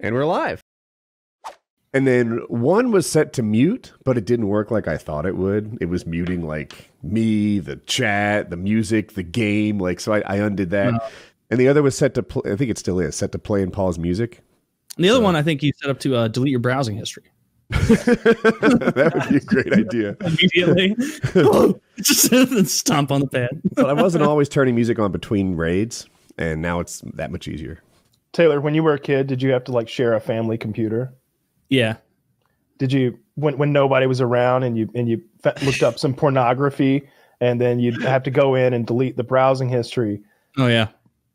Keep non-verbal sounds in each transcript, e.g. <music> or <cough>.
And we're live. And then one was set to mute, but it didn't work like I thought it would. It was muting like me, the chat, the music, the game. Like, so I, I undid that. No. And the other was set to play, I think it still is, set to play in Paul's music. And the other one, I think you set up to uh, delete your browsing history <laughs> <laughs> that would be a great idea. <laughs> immediately. Just stomp on the pad. But I wasn't always turning music on between raids, and now it's that much easier. Taylor, when you were a kid, did you have to like share a family computer? Yeah. Did you when when nobody was around and you and you looked up some pornography and then you'd have to go in and delete the browsing history? Oh yeah.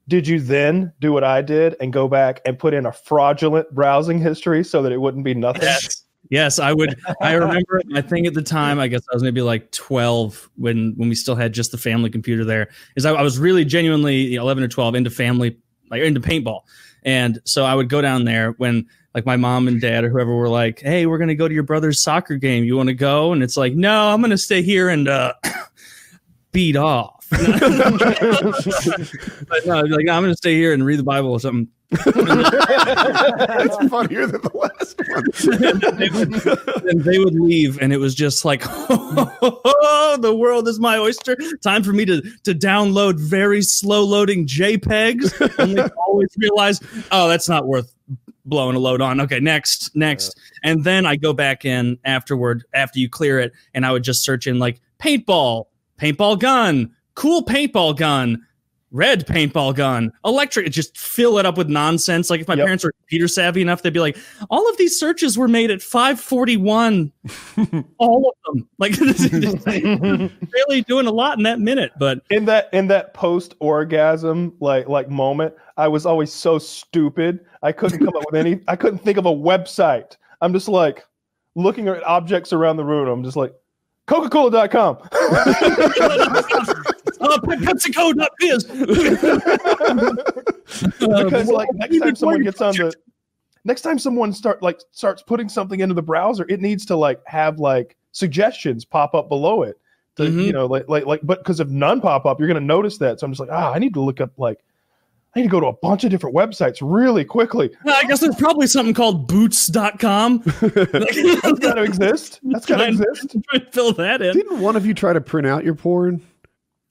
Did you then do what I did and go back and put in a fraudulent browsing history so that it wouldn't be nothing? Yes. Yes, I would. I remember. I think at the time, I guess I was maybe like twelve when when we still had just the family computer. There is, I, I was really genuinely eleven or twelve into family, like into paintball, and so I would go down there when like my mom and dad or whoever were like, "Hey, we're gonna go to your brother's soccer game. You want to go?" And it's like, "No, I'm gonna stay here and uh, <coughs> beat off." <laughs> <laughs> but no, like, no, I'm gonna stay here and read the Bible or something. That's funnier than the last one. they <laughs> would, and they would leave, and it was just like, <laughs> oh, the world is my oyster. Time for me to to download very slow loading JPEGs, and they <laughs> always realize, oh, that's not worth blowing a load on. Okay, next, next, and then I go back in afterward after you clear it, and I would just search in like paintball, paintball gun, cool paintball gun red paintball gun, electric, just fill it up with nonsense. Like if my Yep. parents were computer savvy enough, they'd be like, all of these searches were made at 541. <laughs> all of them. <laughs> Like really doing a lot in that minute. But in that in that post orgasm like like moment, I was always so stupid. I couldn't come up with any. I couldn't think of a website. I'm just like looking at objects around the room. I'm just like Coca-Cola.com. <laughs> PepsiCo.biz. <laughs> because like next time someone gets on the next time someone start like starts putting something into the browser, it needs to like have like suggestions pop up below it. To, Mhm. You know, like like like, but because if none pop up, you're gonna notice that. So I'm just like, ah, I need to look up like. I need to go to a bunch of different websites really quickly. Well, I guess there's probably something called boots.com. <laughs> <laughs> That's got to exist. That's got to Trying- exist. Try to fill that in. Didn't one of you try to print out your porn?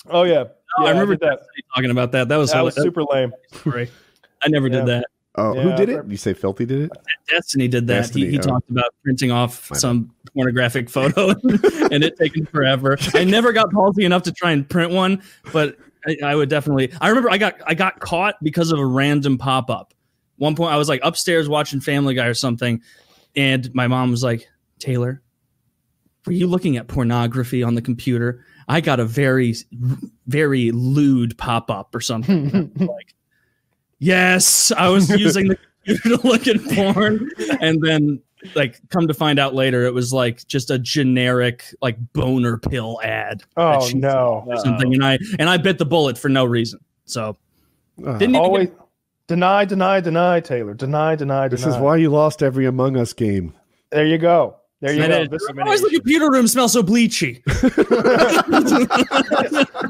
Oh yeah, Oh, yeah I remember did that. talking about that. That was, That was that super lame. story. I never oh, Yeah. did that. Oh, Yeah, who did it? You say Filthy did it? Destiny did that. Destiny, he he oh. talked about printing off My some pornographic photo <laughs> and it taking forever. I never got palsy enough to try and print one, but I, I would definitely. I remember I got I got caught because of a random pop up. One point I was like upstairs watching Family Guy or something, and my mom was like, "Taylor, were you looking at pornography on the computer?" I got a very very lewd pop up or something. <laughs> Like, yes, I was using the <laughs> computer to look at porn, and then like come to find out later, it was like just a generic like boner pill ad. Oh no! or something, and I and I bit the bullet for no reason. So Uh, didn't even Always get- deny, deny, deny, Taylor. Deny, deny, this is why you lost every Among Us game. There you go. There you go. This why does the computer room smell so bleachy? <laughs>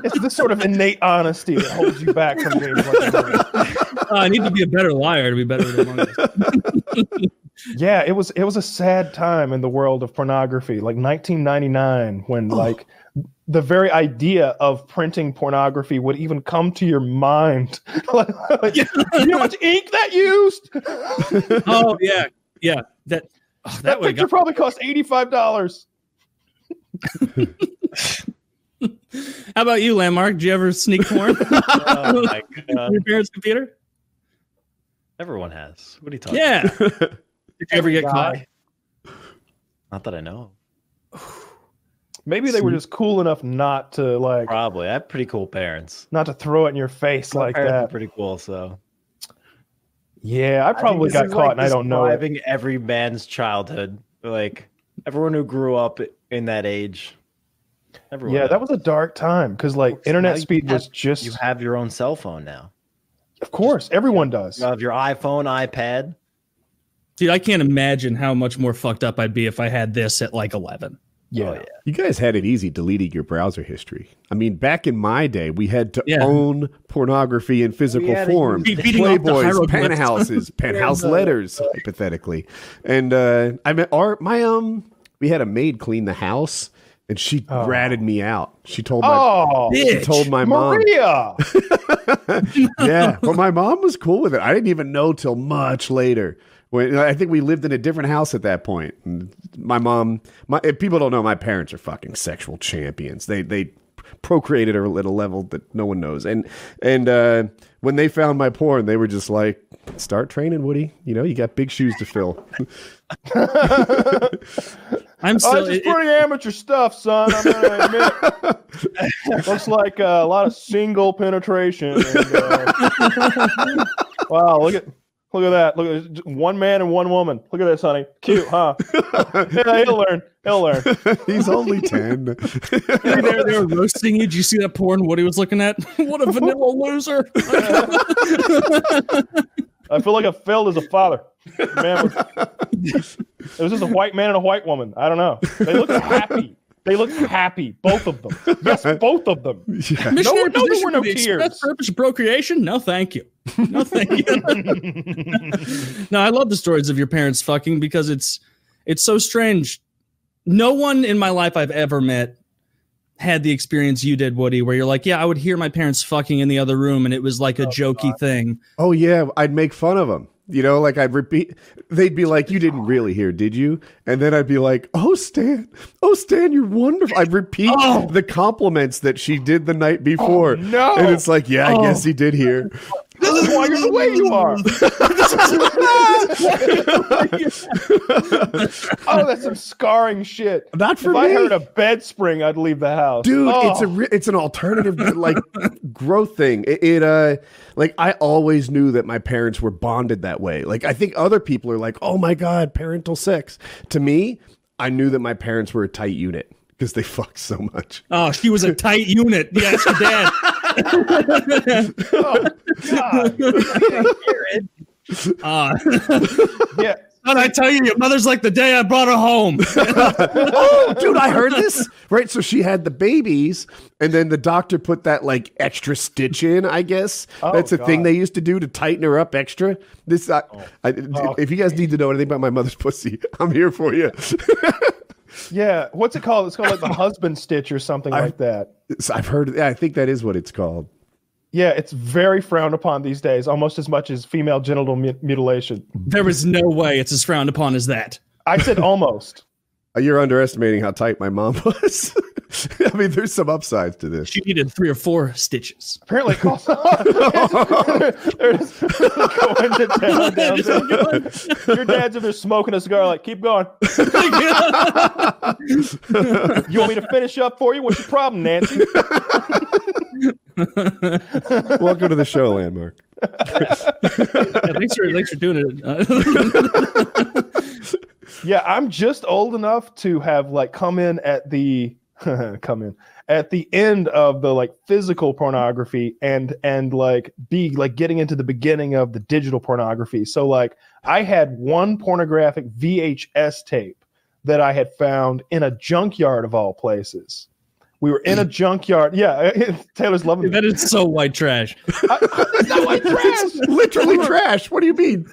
it's this sort of innate honesty that holds you back from games like. Uh, I need to be a better liar to be better at Among Us. Yeah, it was it was a sad time in the world of pornography, like 1999, when like the very idea of printing pornography would even come to your mind. <laughs> like, like, <laughs> you know how much ink that used? Oh yeah, yeah. That oh, that, That would picture probably cost eighty-five dollars. <laughs> How about you, Landmark? Did you ever sneak porn <laughs> Oh my <laughs> on god. your parents' computer? Everyone has. What are you talking Yeah. Did you ever get caught? Not that I know. <sighs> Maybe they were just cool enough not to like Probably. I have pretty cool parents. not to throw it in your face My like parents are that. pretty cool, so Yeah, I probably think this got caught like, and I don't know it. Describing every man's childhood. Like everyone who grew up in that age. Everyone Yeah, that was a dark time because like Now internet you speed was just. you have your own cell phone now. of course, everyone does. You have your iPhone, iPad. Dude, I can't imagine how much more fucked up I'd be if I had this at like 11. Yeah. Oh, yeah. You guys had it easy deleting your browser history. I mean, back in my day, we had to Yeah. own pornography in physical had form. use- Be- beating off the Playboys, hieroglyphs. penthouses, <laughs> penthouse letters, hypothetically. And uh, I mean, our my um, we had a maid clean the house, and she Oh. ratted me out. She told my Oh, she Bitch. told my mom. Maria. <laughs> yeah, but my mom was cool with it. I didn't even know till much later. When I think we lived in a different house at that point. And my mom, my if people don't know, my parents are fucking sexual champions. They they procreated at a level that no one knows. And and uh, when they found my porn, they were just like, "Start training, Woody. You know, you got big shoes to fill." <laughs> <laughs> I'm Oh, still. this is it- it- pretty amateur stuff, son. I'm gonna <laughs> admit. Looks like uh, a lot of single penetration. And, uh, wow, look at look at that. Look at one man and one woman. Look at this, honey. Cute, huh? <laughs> yeah, he'll learn. He'll learn. He's only ten. <laughs> they're, they're roasting you. Did you see that porn What he was looking at? what a vanilla loser. I feel like I failed as a father. Man was, <laughs> it was just a white man and a white woman. I don't know. They look happy. They look happy, both of them. Yes, both of them. yeah. Missionary no, there position were no for the express tears. purpose of procreation? No, thank you. No, thank you. <laughs> no, I love the stories of your parents fucking because it's it's so strange. No one in my life I've ever met had the experience you did, Woody, where you're like, yeah, I would hear my parents fucking in the other room, and it was like a oh, jokey thing. Oh yeah, I'd make fun of them. You know, like I'd repeat. They'd be like, "You didn't oh. really hear, did you?" And then I'd be like, "Oh Stan, oh Stan, you're wonderful." I'd repeat Oh. the compliments that she did the night before. Oh, no. and it's like, yeah, I Oh. guess he did hear. This is why you're the way you are. <laughs> <laughs> oh, that's some scarring shit. Not for if I me. heard a bed spring, I'd leave the house. Dude, Oh. it's a re- it's an alternative like growth thing. It, it uh like I always knew that my parents were bonded that way. Like I think other people are like, "Oh my god, parental sex." To me, I knew that my parents were a tight unit because they <laughs> fucked so much. Oh, she was a tight unit. Yes, your dad. Oh, God. Uh, Yeah. But I tell you, your mother's like the day I brought her home. <laughs> oh, dude, I heard this. Right, so she had the babies, and then the doctor put that like extra stitch in. I guess Oh, that's a thing they used to do to tighten her up extra. This, I, I, Oh. if you guys need to know anything about my mother's pussy, <laughs> I'm here for you. <laughs> Yeah. What's it called? It's called like the <laughs> husband stitch or something I- like that. I've heard. I think that is what it's called. Yeah, it's very frowned upon these days, almost as much as female genital mu- mutilation. There is no way it's as frowned upon as that. I said almost. You're underestimating how tight my mom <laughs> was. I mean, there's some upsides to this. She needed three or four stitches. Apparently, it calls. They're going to town <laughs> down there. Your dad's in there smoking a cigar, like, keep going. You want me to finish up for you? What's your problem, Nancy? <laughs> Welcome to the show, Landmark. Yeah, thanks for thanks for doing it. Yeah, I'm just old enough to have like come in at the <laughs> come in at the end of the like physical pornography and and like be like getting into the beginning of the digital pornography. So like I had one pornographic VHS tape that I had found in a junkyard of all places. We were in a <laughs> junkyard. Yeah, <laughs> Taylor's loving it. that is so white trash. It's not like trash. It's literally trash. What do you mean?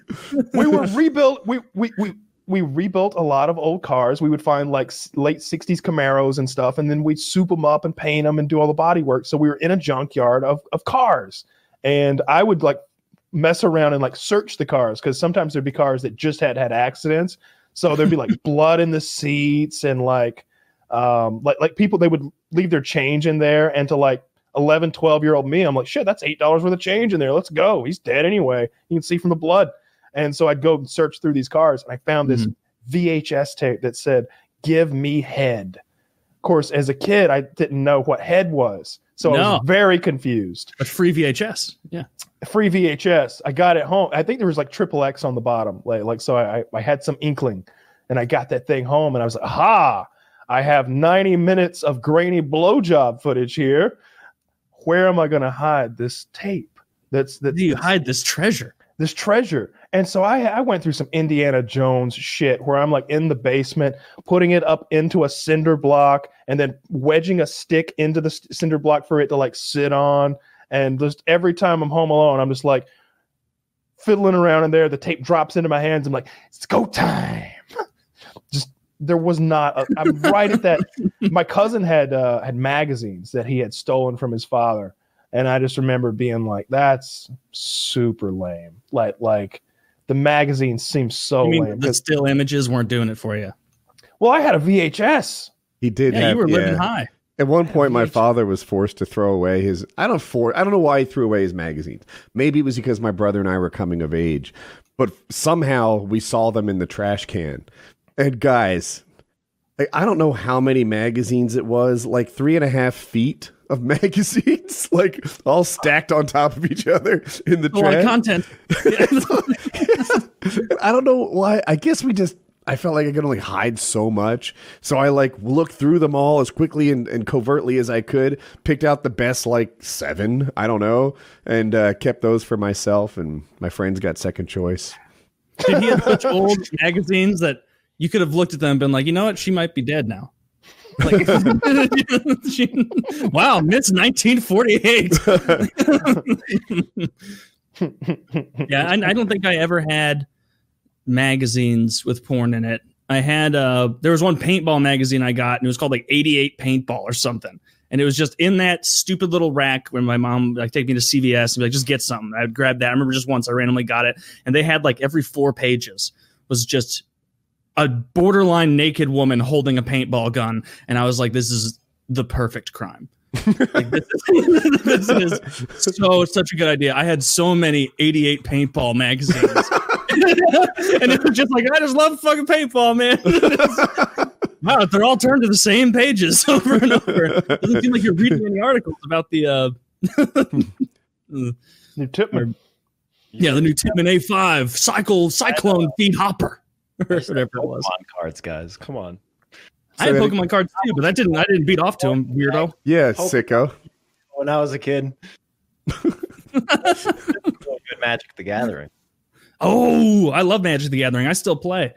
we were rebuilt we we we we rebuilt a lot of old cars. We would find like late 60s Camaros and stuff, and then we'd soup them up and paint them and do all the body work. So we were in a junkyard of, of cars. And I would like mess around and like search the cars because sometimes there'd be cars that just had had accidents. So there'd be like <laughs> blood in the seats and like um like like people they would leave their change in there and to like 11 12 year old me i'm like shit that's eight dollars worth of change in there let's go he's dead anyway you can see from the blood and so i'd go and search through these cars and i found this mm-hmm. vhs tape that said give me head. Of course as a kid i didn't know what head was so i was very confused. But free VHS. Yeah. free vhs i got it home. I think there was like triple x on the bottom like, like so I, I had some inkling and i got that thing home and i was like aha! I have 90 minutes of grainy blowjob footage here. Where am i going to hide this tape that's that do you hide this treasure? This treasure. And so I, I went through some Indiana Jones shit where I'm like in the basement, putting it up into a cinder block and then wedging a stick into the cinder block for it to like sit on. And just every time I'm home alone, I'm just like fiddling around in there. The tape drops into my hands. I'm like, it's go time. <laughs> just there was not. A, I'm right at that. <laughs> My cousin had uh, had magazines that he had stolen from his father, and I just remember being like, "That's super lame." Like, like the magazine seems so I mean, lame. the 'Cause- still images weren't doing it for you. well, I had a VHS. He did. Yeah, have, you were living high. At one point, my father was forced to throw away his. I don't for. I don't know why he threw away his magazines. Maybe it was because my brother and I were coming of age, but somehow we saw them in the trash can. And guys, like, I don't know how many magazines it was. Like three and a half feet of <laughs> magazines, like all stacked on top of each other in the A lot of trash. content. <laughs> I don't know why. I guess we just. I felt like I could only hide so much, so I like looked through them all as quickly and, and covertly as I could. Picked out the best, like seven. I don't know, and uh, kept those for myself. And my friends got second choice. Did he have such old <laughs> magazines that you could have looked at them and been like, you know what, she might be dead now. Like, she- <laughs> wow, Miss 1948. <laughs> yeah, I, I don't think I ever had magazines with porn in it. I had uh there was one paintball magazine I got and it was called like 88 paintball or something. And it was just in that stupid little rack when my mom like take me to CVS and be like, just get something. I'd grab that. I remember just once I randomly got it, and they had like every four pages was just a borderline naked woman holding a paintball gun, and I was like, this is the perfect crime. like, this, is, <laughs> this is so such a good idea. I had so many 88 paintball magazines. <laughs> and it was just like, I just love fucking paintball, man. <laughs> wow, they're all turned to the same pages over and over. It doesn't seem like you're reading any articles about the uh New Tippmann. yeah, the new Tippmann A5 cycle cyclone feed hopper. Or I whatever it was. Pokemon cards, guys. Come on. I had So- Pokemon cards too, but that didn't I didn't beat off to him, weirdo. Yeah, sicko. When I was a kid, <laughs> good Magic the Gathering. Oh, I love Magic the Gathering. I still play.